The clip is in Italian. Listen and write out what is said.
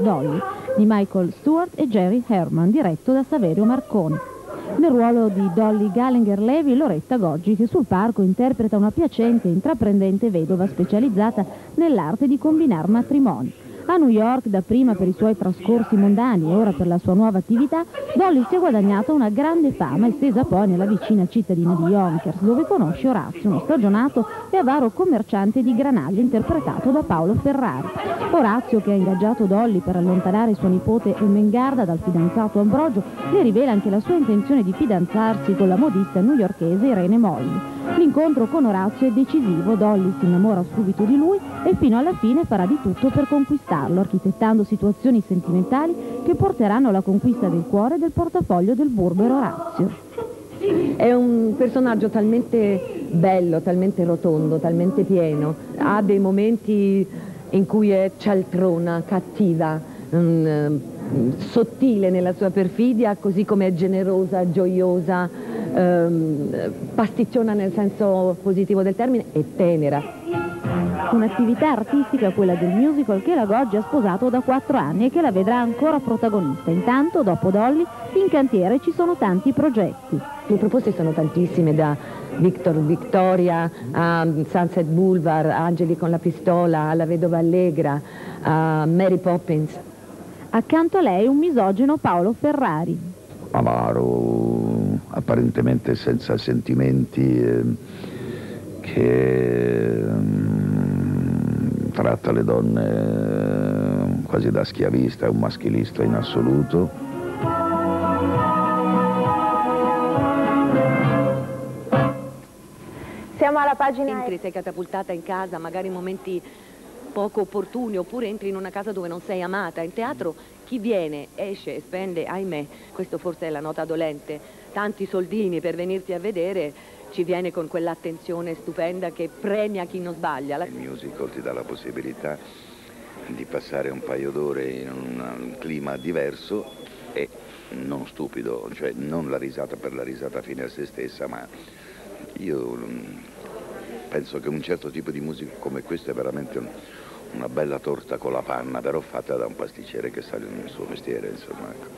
Dolly di Michael Stewart e Jerry Herman, diretto da Saverio Marconi. Nel ruolo di Dolly Gallagher-Levi Loretta Goggi che sul parco interpreta una piacente e intraprendente vedova specializzata nell'arte di combinare matrimoni. A New York, dapprima per i suoi trascorsi mondani e ora per la sua nuova attività, Dolly si è guadagnata una grande fama estesa poi nella vicina cittadina di Yonkers, dove conosce Orazio, uno stagionato e avaro commerciante di granaglie interpretato da Paolo Ferrari. Orazio, che ha ingaggiato Dolly per allontanare suo nipote Ermengarda dal fidanzato Ambrogio, le rivela anche la sua intenzione di fidanzarsi con la modista newyorkese Irene Molli. L'incontro con Orazio è decisivo, Dolly si innamora subito di lui e fino alla fine farà di tutto per conquistarlo, architettando situazioni sentimentali che porteranno alla conquista del cuore e del portafoglio del burbero Orazio. È un personaggio talmente bello, talmente rotondo, talmente pieno, ha dei momenti in cui è cialtrona, cattiva, um, sottile nella sua perfidia, così come è generosa, gioiosa, um, pasticciona nel senso positivo del termine e tenera. Un'attività artistica, quella del musical, che la Goggi ha sposato da quattro anni e che la vedrà ancora protagonista. Intanto, dopo Dolly, in cantiere ci sono tanti progetti. Le proposte sono tantissime, da Victor Victoria a Sunset Boulevard, Angeli con la pistola, alla Vedova Allegra, a Mary Poppins. Accanto a lei un misogino Paolo Ferrari. Amaro, apparentemente senza sentimenti, eh, che mm, tratta le donne eh, quasi da schiavista, è un maschilista in assoluto. Siamo alla pagina... Entri, sei catapultata in casa, magari in momenti poco opportuni, oppure entri in una casa dove non sei amata. In teatro chi viene, esce e spende, ahimè, questo forse è la nota dolente, tanti soldini per venirti a vedere, ci viene con quell'attenzione stupenda che premia chi non sbaglia. Il musical ti dà la possibilità di passare un paio d'ore in un clima diverso e non stupido, cioè non la risata per la risata fine a se stessa, ma io mm, penso che un certo tipo di musica come questa è veramente un, una bella torta con la panna, però fatta da un pasticcere che sa il suo mestiere, insomma. Ecco.